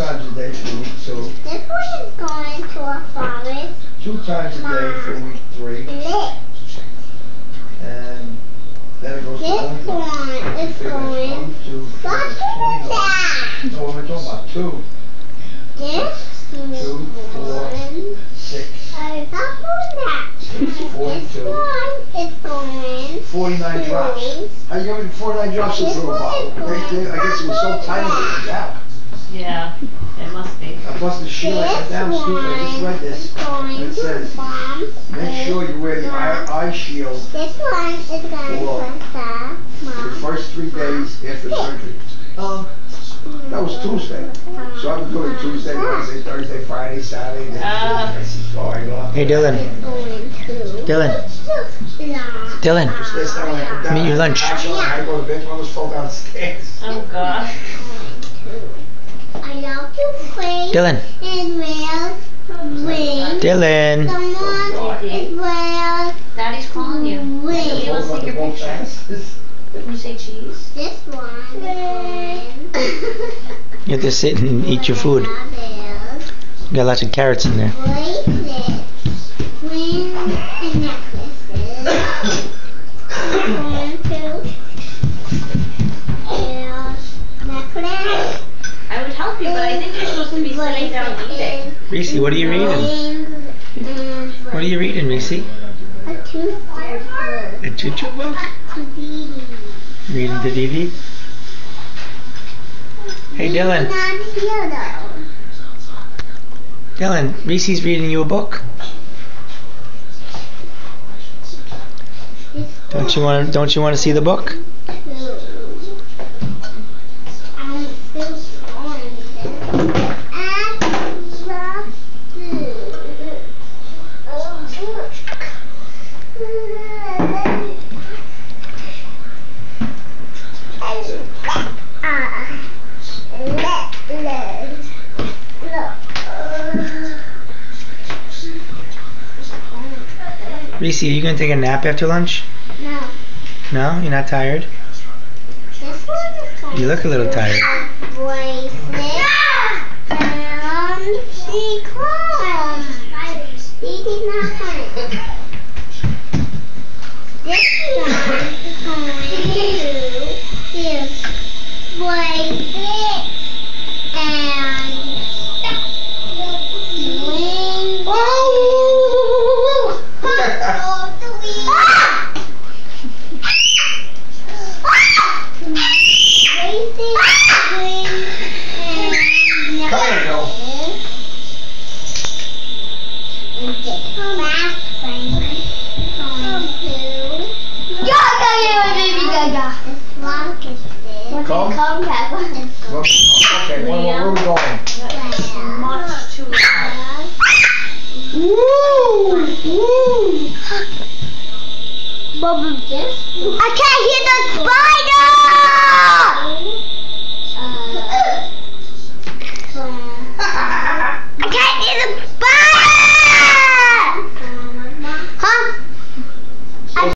times a day for week two, This one is going to a forest. two times a day for week three, and then it goes to This home. one is going. One, two, three, Stop doing twenty. that. No, I'm talking about two, This Two, four, one. six, doing that. six, This one is going. forty-nine drops. to- How you get forty-nine drops into a bottle? Right there, I guess it was so tiny it was out. Yeah, it must be. I busted the sheet like This down, stupid, I just read this. is going It says, farm. Make sure you wear the eye, eye shield This one is going Four. to the the mom. first three days after surgery. Um, that was Tuesday. So I'm doing Tuesday, Wednesday, Thursday, Friday, Saturday, then Ah. this is going on. Hey, Dylan. Going to. Dylan. Dylan. Last time I put down- Meet your lunch. Actually, I go to bed, I almost fall downstairs. Oh gosh. I love to play Dylan. in Wales. Wing. Dylan. Someone is Wales. Daddy's calling you. Wing. You want to take your picture? chances. Can you say cheese? This one. You have to sit and eat your food. You got lots of carrots in there. Reese, what are you reading? What are you reading, Reese? A toothbrush. A choo-choo book? Reading the DD? Hey, Dylan. Not here though. Dylan, Reese's reading you a book. Don't you want? Don't you want to see the book? two. I'm still orange. And the Reese, are you gonna take a nap after lunch? No, No, you're not tired. this one is going You look a little tired. bracelet and she comes. He did not come. This one is going to Come here, Bill. Come? Come back. Well, Okay, well, where are we going? Much too loud. I can't hear the spider!